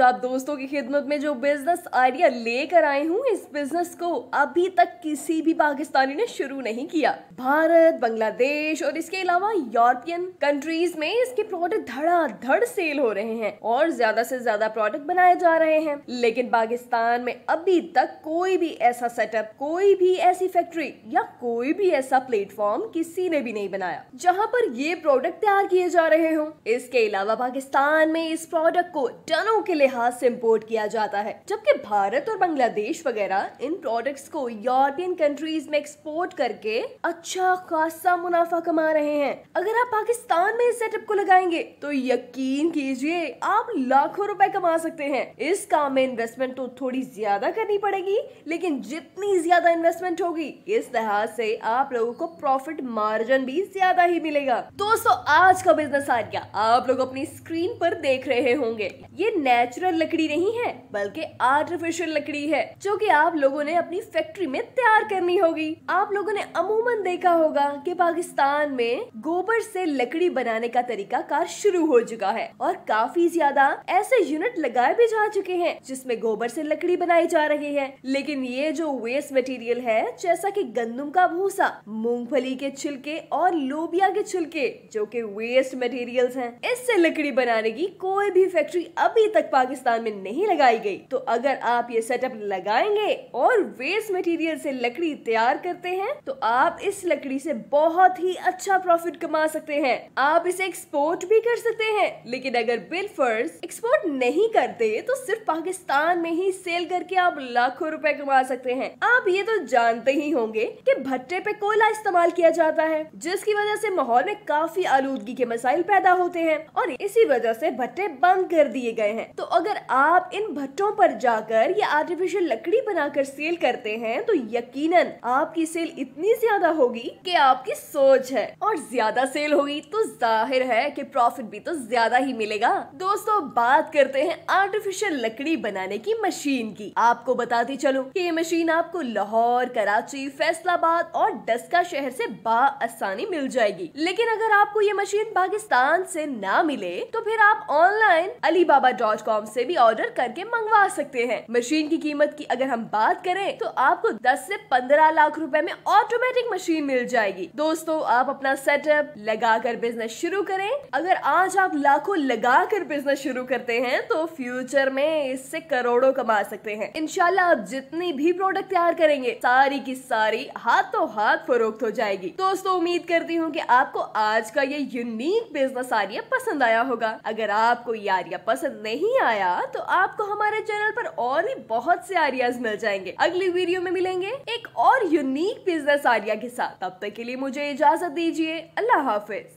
आप दोस्तों की खिदमत में जो बिज़नेस आइडिया लेकर आए हूँ, इस बिज़नेस को अभी तक किसी भी पाकिस्तानी ने शुरू नहीं किया। भारत, बांग्लादेश और इसके अलावा यूरोपियन कंट्रीज़ में इसके प्रोडक्ट धड़ाधड़ सेल हो रहे हैं और ज़्यादा से ज़्यादा प्रोडक्ट बनाए जा रहे हैं। लेकिन पाकिस्तान में अभी तक कोई भी ऐसा सेटअप कोई भी ऐसी फैक्ट्री या कोई भी ऐसा प्लेटफॉर्म किसी ने भी नहीं बनाया, जहाँ पर ये प्रोडक्ट तैयार किए जा रहे हो। इसके अलावा पाकिस्तान में इस प्रोडक्ट को टनों के लिहाज से इम्पोर्ट किया जाता है, जबकि भारत और बांग्लादेश वगैरह इन प्रोडक्ट्स को यूरोपियन कंट्रीज़ में एक्सपोर्ट करके अच्छा खासा मुनाफा कमा रहे हैं। अगर आप पाकिस्तान में इस सेटअप को लगाएँगे तो यकीन कीजिए, आप लाखों रुपए कमा सकते हैं। इस काम में इन्वेस्टमेंट तो थोड़ी ज़्यादा करनी पड़ेगी, लेकिन जितनी ज़्यादा इन्वेस्टमेंट होगी, इस लिहाज से आप लोगों को प्रॉफिट मार्जिन भी ज़्यादा ही मिलेगा। दोस्तों, आज का बिज़नेस आइडिया आप लोग अपनी स्क्रीन पर देख रहे होंगे। ये नेचुरल लकड़ी नहीं है, बल्कि आर्टिफिशियल लकड़ी है, जो कि आप लोगों ने अपनी फैक्ट्री में तैयार करनी होगी। आप लोगों ने अमूमन देखा होगा कि पाकिस्तान में गोबर से लकड़ी बनाने का तरीका कार शुरू हो चुका है, और काफ़ी ज़्यादा ऐसे यूनिट लगाए भी जा चुके हैं, जिसमें गोबर से लकड़ी बनाई जा रही है। लेकिन ये जो वेस्ट मटेरियल है, जैसा की गंदम का भूसा, मूंगफली के छिलके और लोबिया के छिलके, जो की वेस्ट मटेरियल है, इससे लकड़ी बनाने की कोई भी फैक्ट्री अभी तक पाकिस्तान में नहीं लगाई गई। तो अगर आप ये सेटअप लगाएँगे और वेस्ट मटेरियल से लकड़ी तैयार करते हैं तो आप इस लकड़ी से बहुत ही अच्छा प्रॉफिट कमा सकते हैं। आप इसे एक्सपोर्ट भी कर सकते हैं, लेकिन अगर बिल एक्सपोर्ट नहीं करते तो सिर्फ़ पाकिस्तान में ही सेल करके आप लाखों रुपए कमा सकते हैं। आप ये तो जानते ही होंगे कि भट्टे पे कोयला इस्तेमाल किया जाता है, जिसकी वजह से माहौल में काफ़ी आलूदगी के मसाइल पैदा होते हैं, और इसी वजह से भट्टे बंद कर दिए गए हैं। तो अगर आप इन भट्टों पर जाकर ये आर्टिफिशियल लकड़ी बनाकर सेल करते हैं तो यकीनन आपकी सेल इतनी ज़्यादा होगी कि आपकी सोच है। और ज़्यादा सेल होगी तो ज़ाहिर है कि प्रॉफिट भी तो ज़्यादा ही मिलेगा। दोस्तों, बात करते हैं आर्टिफिशियल लकड़ी बनाने की मशीन की। आपको बताती चलूँ कि ये मशीन आपको लाहौर, कराची, फैसलाबाद और डस्का शहर से आसानी मिल जाएगी। लेकिन अगर आपको ये मशीन पाकिस्तान से ना मिले तो फिर आप ऑनलाइन अलीबाबा डॉट कॉम से भी ऑर्डर करके मंगवा सकते हैं। मशीन की कीमत की अगर हम बात करें तो आपको 10 से 15 लाख रुपए में ऑटोमेटिक मशीन मिल जाएगी। दोस्तों, आप अपना सेटअप लगा कर बिज़नेस शुरू करें। अगर आज आप लाखों लगा कर बिज़नेस शुरू करते हैं तो फ्यूचर में इससे करोड़ों कमा सकते हैं। इनशाला आप जितनी भी प्रोडक्ट तैयार करेंगे, सारी की सारी हाथों हाथ फरोख्त हो जाएगी। दोस्तों, उम्मीद करती हूँ की आपको आज का ये यूनिक बिज़नेस आइडिया पसंद आया होगा। अगर आपको ये आइडिया पसंद नहीं आया तो आपको हमारे चैनल पर और भी बहुत से आइडियाज़ मिल जाएँगे। अगली वीडियो में मिलेंगे एक और यूनिक बिज़नेस आरिया के साथ। तब तक के लिए मुझे इजाज़त दीजिए। अल्लाह हाफिज।